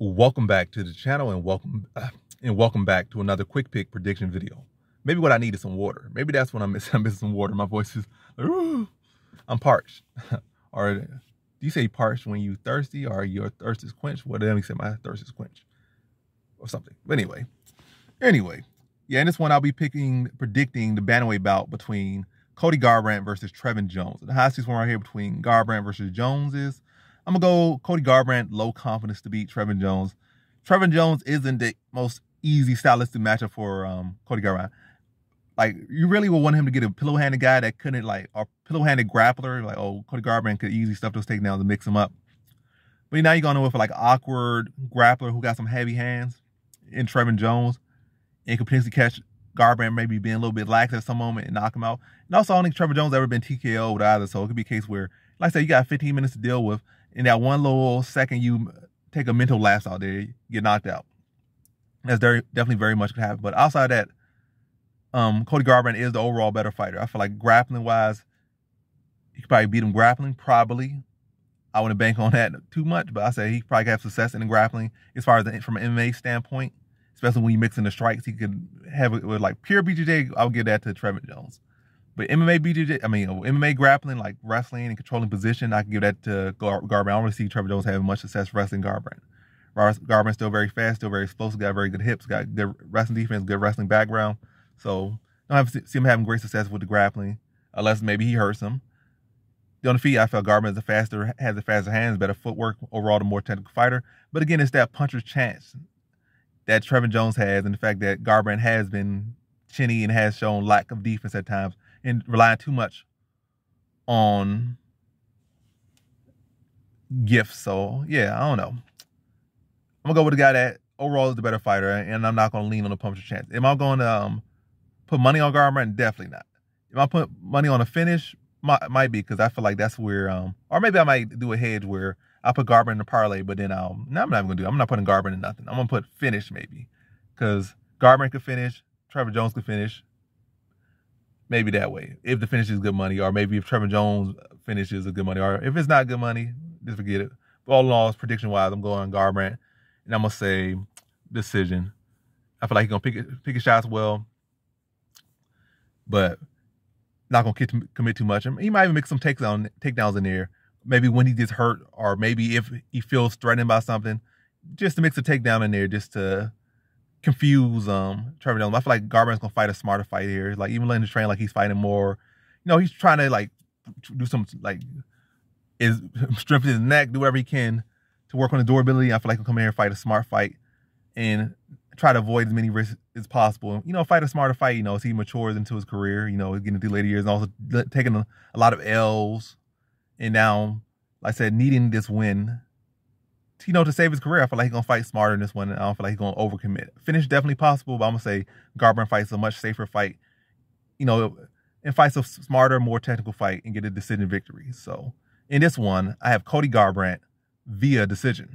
Welcome back to the channel and welcome uh, and welcome back to another quick pick prediction video. Maybe what I need is some water. Maybe that's what I'm missing. I'm missing some water. My voice is, I'm parched. or do you say parched when you thirsty or your thirst is quenched? What well, let me say my thirst is quenched or something. But anyway, anyway, yeah, in this one I'll be picking, predicting the bantamweight bout between Cody Garbrandt versus Trevin Jones. The highest one right here between Garbrandt versus Jones is I'm gonna go Cody Garbrandt, low confidence to beat Trevin Jones. Trevin Jones isn't the most easy stylistic matchup for um, Cody Garbrandt. Like you really would want him to get a pillow-handed guy that couldn't like or pillow-handed grappler. Like oh, Cody Garbrandt could easily stuff those takedowns and mix him up. But now you're going with like awkward grappler who got some heavy hands in Trevin Jones and could potentially catch Garbrandt maybe being a little bit lax at some moment and knock him out. And also, I don't think Trevor Jones ever been TKO'd either, so it could be a case where, like I said, you got 15 minutes to deal with in that one little second you take a mental lapse out there, you get knocked out. That's very, definitely very much could happen. But outside that, um, Cody Garbrandt is the overall better fighter. I feel like grappling wise, he could probably beat him grappling, probably. I wouldn't bank on that too much, but I say he probably have success in the grappling as far as the, from an MMA standpoint, especially when you mix in the strikes. He could have it with like pure BJJ. I'll give that to Trevin Jones. But MMA BJJ, I mean, uh, MMA grappling, like wrestling and controlling position, I can give that to Gar- Garbrandt. I don't really see Trevor Jones having much success wrestling Garbrandt. Garbrandt's still very fast, still very explosive, got very good hips, got good wrestling defense, good wrestling background. So I don't have see him having great success with the grappling, unless maybe he hurts him. On the feet, I felt Garbrandt is a faster, has the faster hands, better footwork, overall the more technical fighter. But again, it's that puncher's chance that Trevor Jones has, and the fact that Garbrandt has been chinny and has shown lack of defense at times and relying too much on gifts. So yeah, I don't know. I'm gonna go with the guy that overall is the better fighter, and I'm not gonna lean on the puncher chance. Am I going to um, put money on Garbrandt? Definitely not. If I put money on a finish, might, might be because I feel like that's where, um, or maybe I might do a hedge where I put Garbrandt in the parlay, but then I'll. No, I'm not even gonna do. It. I'm not putting Garbrandt in nothing. I'm gonna put finish maybe because Garbrandt could finish, Trevor Jones could finish, maybe that way. If the finish is good money, or maybe if Trevor Jones finishes a good money, or if it's not good money, just forget it. But all in all, prediction wise, I'm going Garbrandt, and I'm gonna say decision. I feel like he's gonna pick pick his shots well, but not gonna to, commit too much. He might even make some takedown takedowns in there. Maybe when he gets hurt, or maybe if he feels threatened by something, just to mix a takedown in there, just to confuse um Trevor Jones. I feel like Garbrandt's gonna fight a smarter fight here. Like even letting the train like he's fighting more. You know, he's trying to like do some like is strengthen his neck, do whatever he can to work on the durability. I feel like he'll come in here and fight a smart fight and try to avoid as many risks as possible. You know, fight a smarter fight, you know, as he matures into his career, you know, getting through later years and also taking a, a lot of L's and now, like I said, needing this win you know, to save his career, I feel like he's gonna fight smarter in this one. I don't feel like he's gonna overcommit. Finish definitely possible, but I'm gonna say Garbrandt fights a much safer fight, you know, and fights a smarter, more technical fight and get a decision victory. So in this one, I have Cody Garbrandt via decision.